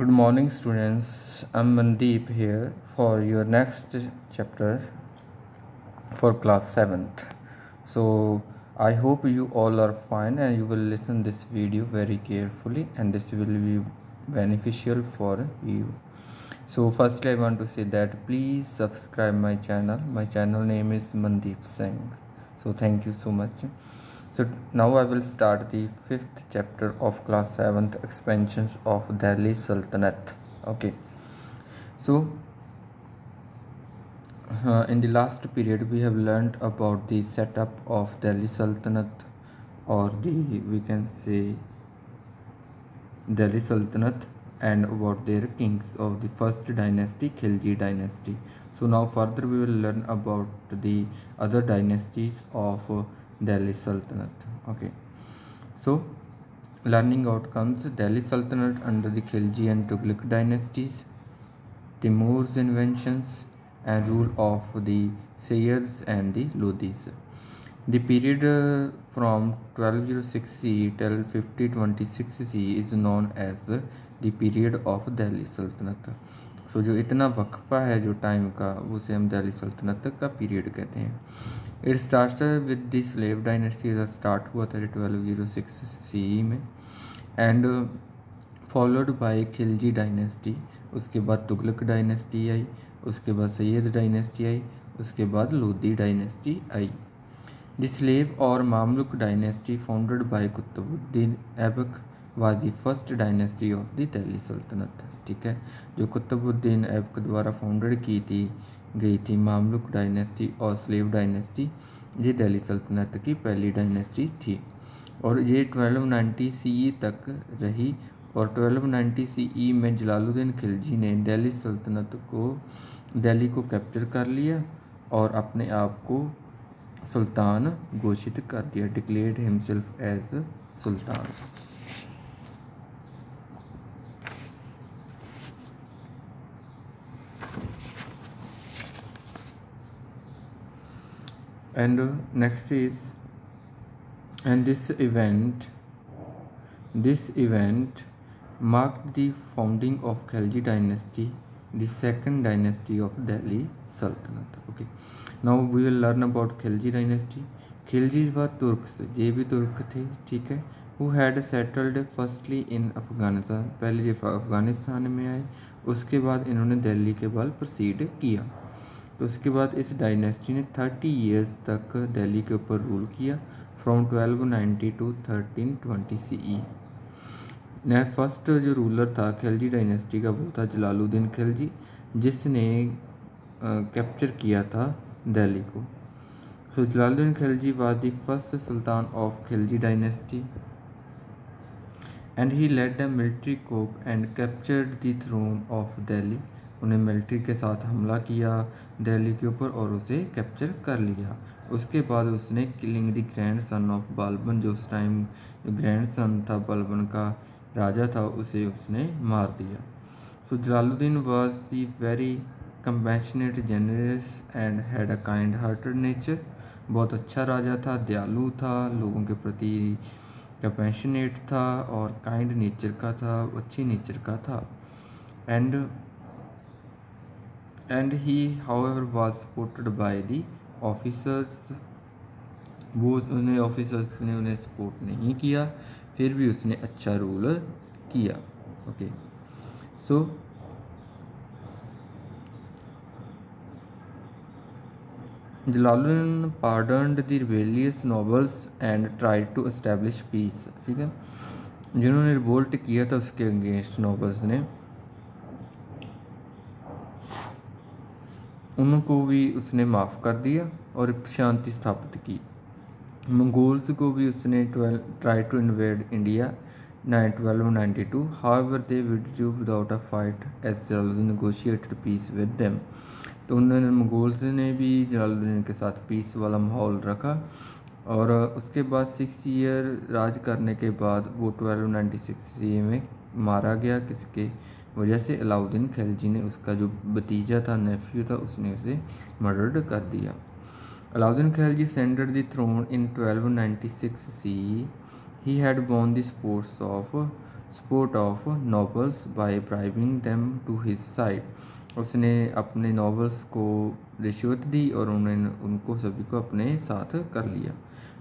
Good morning, students. I'm Mandeep here for your next chapter for class 7th. So, I hope you all are fine and you will listen this video very carefully and this will be beneficial for you. So, firstly, I want to say that please subscribe my channel. My channel name is Mandeep Singh. So, thank you so much. So now I will start the fifth chapter of class 7th expansions of Delhi Sultanate. Okay. So uh, in the last period we have learned about the setup of Delhi Sultanate or the we can say Delhi Sultanate and about their kings of the first dynasty Khilji dynasty. So now further we will learn about the other dynasties of uh, Delhi Sultanate. Okay, so learning outcomes Delhi Sultanate under the Khilji and Tughlaq dynasties, Timur's inventions and rule of the Sayyids and the Lodhis. The period uh, from 1206 CE till 5026 CE is known as the period of Delhi Sultanate. सो जो इतना वक्फा है जो time का, उसे हम दिल्ली सल्तनत का period कहते हैं। It start with the slave dynasty start हुआ था ट्वेल्व ज़ीरो सिक्स सी में। And followed by Khilji dynasty उसके बाद तुगलक डायनेस्टी आई, उसके बाद सैयद डायनेस्टी आई, उसके बाद लोधी डायनेस्टी आई। द स्लेव और Mamluk dynasty founded by Qutbuddin Aibak was the first dynasty of the Delhi sultanate ठीक है? जो कुतुबुद्दीन ऐबक द्वारा फाउंडेड की थी, गई थी मामलुक डायनेस्टी और स्लेव डायनेस्टी ये दिल्ली सल्तनत की पहली डायनेस्टी थी। और ये 1290 सीई तक रही और 1290 सीई में जलालुद्दीन खिलजी ने दिल्ली सल्तनत को दिल्ली को कैप्चर कर लिया और अपने आप को सुल्तान घोषित कर दिया declared himself as sultan. And uh, next is and this event this event marked the founding of Khalji dynasty the second dynasty of Delhi Sultanate okay now we will learn about Khalji dynasty Khiljis were Turks ये भी तुर्क थे ठीक है who had settled firstly in Afghanistan पहले ये अफ़गानिस्तान में आए उसके बाद इन्होंने दिल्ली के बल प्रोसीड किया तो उसके बाद इस डायनेस्टी ने थर्टी ईयर्स तक दिल्ली के ऊपर रूल किया from twelve ninety two thirteen twenty C E न फ़र्स्ट जो रूलर था खिलजी डायनेस्टी का, वो था जलालुद्दीन खिलजी जिसने कैप्चर किया था दिल्ली को। So Jalaluddin Khilji was the first sultan of Khilji dynasty and he led the military coup and captured the throne of Delhi उन्हें मिलिट्री के साथ हमला किया, दिल्ली के ऊपर, और उसे कैप्चर कर लिया। उसके बाद उसने killing the grandson of Balban, जो उस टाइम ग्रैंड सन था, बालबन का राजा था, उसे उसने मार दिया। So Jalaluddin was the very compassionate generous and had a kind hearted nature बहुत अच्छा राजा था, दयालु था, लोगों के प्रति कंपैशनेट था, और काइंड नेचर का था, अच्छी नेचर का था। And and he however was supported by the officers वो उन्हें ऑफिसर्स ने उन्हें सपोर्ट नहीं किया, फिर भी उसने अच्छा रूल किया। Okay so Jalaluddin pardoned the rebellious nobles and try to establish peace ठीक है? जिन्होंने रिवोल्ट किया था उसके अगेंस्ट नॉबल्स ने। उनको भी उसने माफ़ कर दिया और शांति स्थापित की। मंगोल्स को भी उसने try to invade India nine twelve ninety two however they withdrew without a fight as Jalaluddin negotiated peace with them तो उन्होंने मंगोल्स ने भी जलालुद्दीन के साथ पीस वाला माहौल रखा। और उसके बाद सिक्स ईयर राज करने के बाद वो ट्वेल्व नाइन्टी सिक्स में मारा गया, किसके वजह से अलाउद्दीन खिलजी ने उसका जो भतीजा था नेफ्यू था, उसने उसे मर्डर कर दिया। Alauddin Khilji ascended the throne in 1296 C he had won the sports of support of nobles by bribing them to his side उसने अपने नॉवल्स को रिश्वत दी और उन्होंने उनको सभी को अपने साथ कर लिया।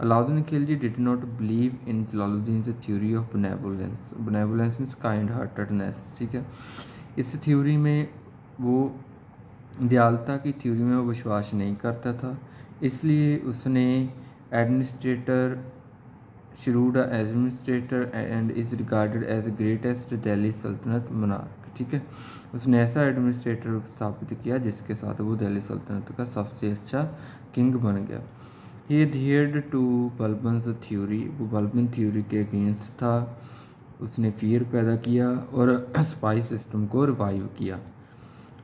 Alauddin Khilji did not believe in Jalaluddin theory of benevolence benevolence means kind heartedness ठीक है? इस थ्योरी में वो दयालता की थ्योरी में वो विश्वास नहीं करता था। इसलिए उसने administrator shrewd administrator and is regarded as greatest Delhi sultanate monarch ठीक है? उसने ऐसा एडमिनिस्ट्रेटर स्थापित किया जिसके साथ वो दिल्ली सल्तनत का सबसे अच्छा किंग बन गया। ये अधेयर्ड टू बल्बन्स थ्योरी वो बल्बन थ्योरी के अगेंस्ट था। उसने फियर पैदा किया और स्पाई सिस्टम को रिवाइव किया।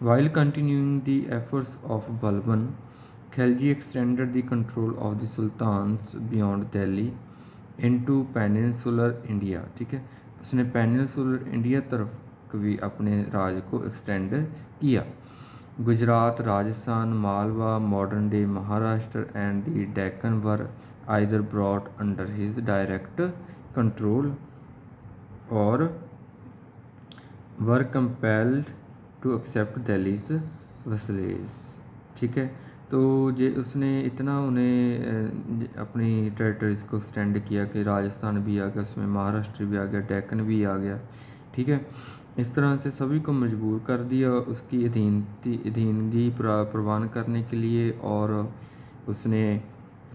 While continuing the efforts of Balban Khilji extended the control of the sultans beyond Delhi into peninsular India ठीक है? उसने पेनिनसुलर इंडिया तरफ़ भी अपने राज को एक्सटेंड किया। Gujarat, Rajasthan, Malwa modern day Maharashtra and the Deccan were either brought under his direct control और were compelled to accept Delhi's vassals ठीक है? तो जे, उसने इतना उन्हें अपनी टेरिटरीज़ को एक्सटेंड किया कि राजस्थान भी आ गया, उसमें महाराष्ट्र भी आ गया डेक्कन भी आ गया। ठीक है? इस तरह से सभी को मजबूर कर दिया उसकी अधीन अधीनगी प्रवान करने के लिए और उसने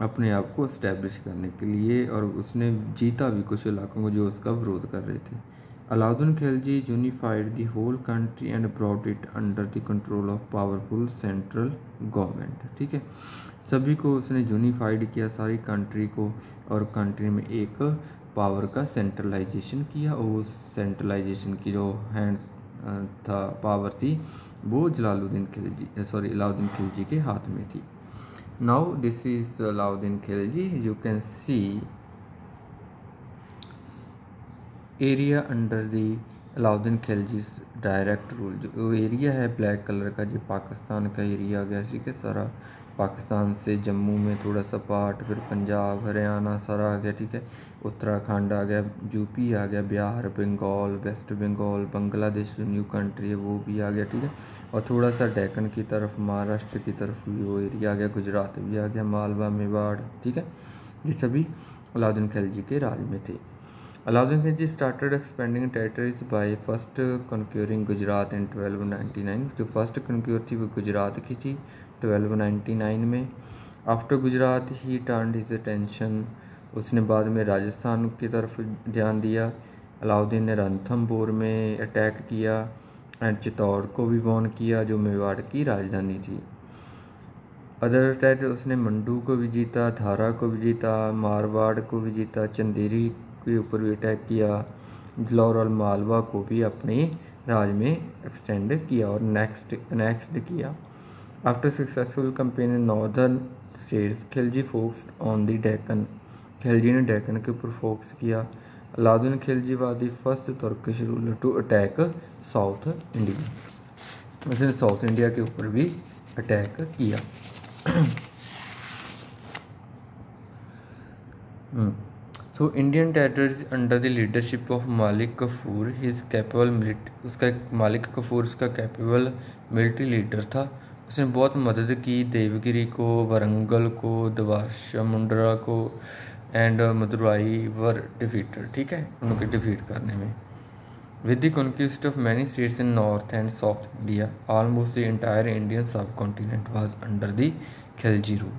अपने आप को इस्टेब्लिश करने के लिए और उसने जीता भी कुछ इलाकों को जो उसका विरोध कर रहे थे। Alauddin Khilji unified the whole country and brought it under the control of powerful central government ठीक है? सभी को उसने यूनिफाइड किया, सारी कंट्री को और कंट्री में एक पावर का सेंट्रलाइजेशन किया और उस सेंट्रलाइजेशन की जो हैंड था पावर थी, वो जलालुद्दीन खिलजी सॉरी अलाउद्दीन खिलजी के हाथ में थी। Now this is Alauddin Khilji you can see area under the Alauddin Khilji's direct rule जो एरिया है ब्लैक कलर का, जो पाकिस्तान का एरिया आ गया, ठीक है, सारा। पाकिस्तान से जम्मू में थोड़ा सा पार्ट, फिर पंजाब, हरियाणा, सारा आ गया, ठीक है? उत्तराखंड आ गया, यूपी आ गया, बिहार, बंगाल, वेस्ट बंगाल, बांग्लादेश जो न्यू कंट्री है वो भी आ गया, ठीक है? और थोड़ा सा डेकन की तरफ़, महाराष्ट्र की तरफ़ भी वो एरिया आ गया, गुजरात भी आ गया, मालवा, मेवाड़, ठीक है? ये सभी अलाउद्दीन खिलजी के राज में थे। Alauddin Khilji started expanding territories by first conquering Gujarat in 1299 जो फ़र्स्ट कंक्योर थी वो गुजरात की थी 1299 में। After Gujarat he turn his attention उसने बाद में राजस्थान की तरफ़ ध्यान दिया। अलाउद्दीन ने रणथम्बोर में अटैक किया एंड चित्तौड़ को भी वॉन किया, जो मेवाड़ की राजधानी थी। अदर टेट उसने मंडू को भी जीता धारा को भी जीता मारवाड़ को भी जीता चंदेरी के ऊपर भी अटैक किया। जलौर और मालवा को भी अपने राज में एक्सटेंड किया और नेक्स्ट नेक्स्ट किया। After successful campaign in northern states Khilji focus on the Deccan Khilji ने डेकन के ऊपर फोकस किया। Alauddin Khilji was first Turkish ruler to attack south India उसने साउथ इंडिया के ऊपर भी अटैक किया। So Indian territories under the leadership of Malik Kafur his capable मिलिट उसका मालिक कफूर उसका कैपेबल मिलिट्री लीडर था उसने बहुत मदद की देवगिरी को वरंगल को दवाशा मुंडरा को एंड मदुराई वर डिफीटर ठीक है उनके डिफीट करने में with the conquest of many states in north and south India almost the entire Indian subcontinent was under the Khilji rule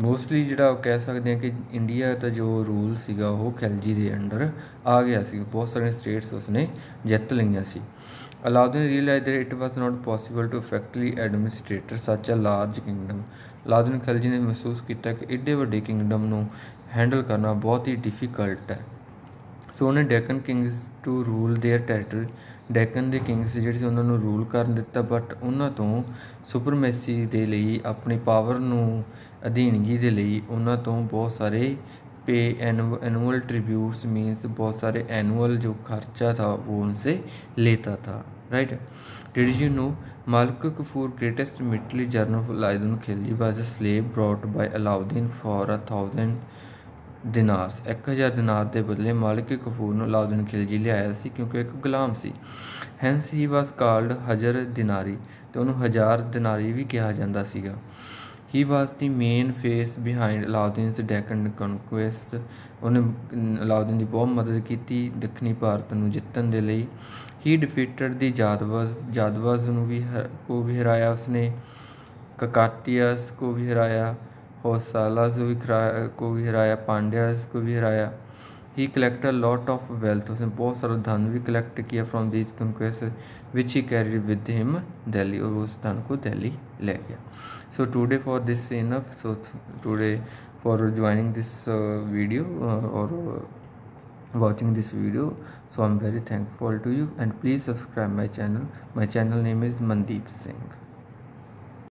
mostly ਜਿਹੜਾ ਕਹਿ ਸਕਦੇ ਹਾਂ ਕਿ ਇੰਡੀਆ ਦਾ ਜੋ ਰੂਲ ਸੀਗਾ ਉਹ ਖਿਲਜੀ ਦੇ ਅੰਡਰ ਆ ਗਿਆ ਸੀ। ਬਹੁਤ ਸਾਰੇ ਸਟੇਟਸ ਉਸਨੇ ਜਿੱਤ ਲਈਆਂ ਸੀ। Alauddin realize that it was not possible to effectively administrator such a large kingdom Alauddin Khilji ਨੇ ਮਹਿਸੂਸ ਕੀਤਾ ਕਿ ਐਡੇ ਵੱਡੇ ਕਿੰਗਡਮ ਨੂੰ ਹੈਂਡਲ ਕਰਨਾ ਬਹੁਤ ਹੀ ਡਿਫਿਕਲਟ ਹੈ। ਸੋ ਉਹਨੇ Deccan kings to rule their territory Deccan ਦੇ ਕਿੰਗਸ ਜਿਹੜੇ ਸੀ ਉਹਨਾਂ ਨੂੰ ਰੂਲ ਕਰਨ ਦਿੱਤਾ ਬਟ ਉਹਨਾਂ ਤੋਂ ਸੁਪਰਮੈਸੀ ਦੇ ਲਈ ਆਪਣੀ ਪਾਵਰ ਨੂੰ ਅਧੀਨਗੀ ਦੇ ਲਈ ਉਹਨਾਂ ਤੋਂ ਬਹੁਤ ਸਾਰੇ पे एनुअल ट्रिब्यूट्स मीन्स बहुत सारे एनुअल जो खर्चा था वो उनसे लेता था right did you know Malik Kafur greatest military general of Alauddin Khilji was a slave brought by Alauddin for a thousand dinars 1000 ਦਿਨਾਰ ਦੇ ਬਦਲੇ ਮਾਲਕ ਕਫੂਰ ਨੂੰ ਲਾਜ਼ਨ ਖਿਲਜੀ ਲਿਆਇਆ ਸੀ ਕਿਉਂਕਿ ਇੱਕ ਗੁਲਾਮ ਸੀ। ਹੈਂਸ ਹੀ ਵਾਸ ਕਾਲਡ ਹਜ਼ਰ ਦਿਨਾਰੀ ਤੇ ਉਹਨੂੰ ਹਜ਼ਾਰ ਦਿਨਾਰੀ ਵੀ ਕਿਹਾ ਜਾਂਦਾ ਸੀਗਾ। He was the main face behind Alauddin's Deccan conquest ਉਹਨੇ ਅਲਾਉਦੀਨ ਦੀ ਬਹੁਤ ਮਦਦ ਕੀਤੀ ਦੱਖਣੀ ਭਾਰਤ ਨੂੰ ਜਿੱਤਣ ਦੇ ਲਈ। ਹੀ ਡਿਫੀਟਡ ਦੀ ਜਾਦਵਸ ਜਾਦਵਸ ਨੂੰ ਵੀ ਕੋ ਵੀ ਹਰਾਇਆ ਉਸਨੇ। ਕਕਾਟੀਅਸ ਕੋ ਵੀ ਹਰਾਇਆ। हराया हौसालाज को भी हराया पांड्यास को भी हराया he collect lot of wealth उसने बहुत सारा धन भी कलेक्ट किया from this conquest which he carry with him Delhi और उस धन को दिल्ली ले गया। So today for this enough so today for joining this video और watching this video, so i'm very thankful to you and please subscribe my channel. My channel name is mandeep singh.